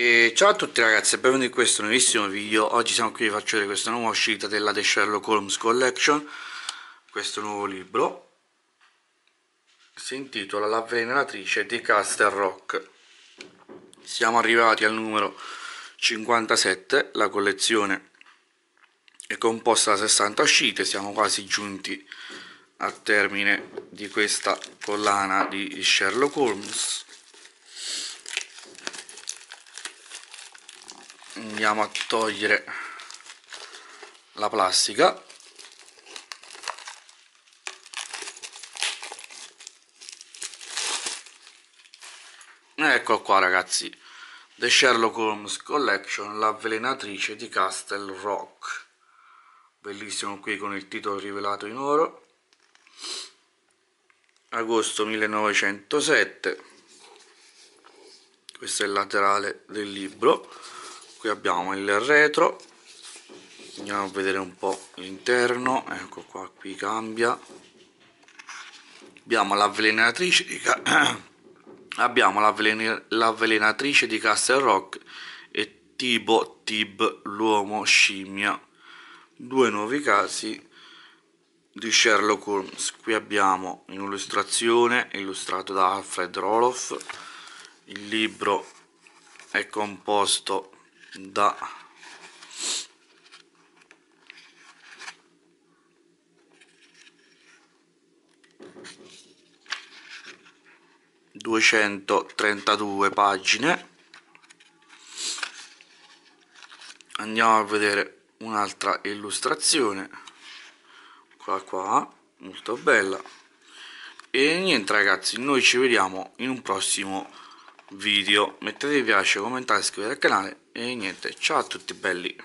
E ciao a tutti ragazzi e benvenuti in questo nuovissimo video. Oggi siamo qui vi faccio vedere questa nuova uscita della The Sherlock Holmes Collection Questo nuovo libro. Si intitola L'avvelenatrice di Castle Rock. Siamo arrivati al numero 57 La collezione è composta da 60 uscite Siamo quasi giunti al termine di questa collana di Sherlock Holmes andiamo a togliere la plastica. Ecco qua ragazzi. The Sherlock Holmes Collection l'avvelenatrice di Castle Rock. Bellissimo qui con il titolo rivelato in oro. Agosto 1907 questo è il laterale del libro qui abbiamo il retro. Andiamo a vedere un po' l'interno. Ecco qua qui cambia. Abbiamo l'avvelenatrice di abbiamo l'avvelenatrice di Castle Rock e tipo Tib l'uomo scimmia. Due nuovi casi di Sherlock Holmes. Qui abbiamo un'illustrazione illustrato da Alfred Roloff. Il libro è composto da. Duecentotrentadue pagine. Andiamo a vedere un'altra illustrazione. Qua qua molto bella. E niente ragazzi noi ci vediamo in un prossimo video. Mettete mi piace commentate iscrivetevi al canale e niente ciao a tutti belli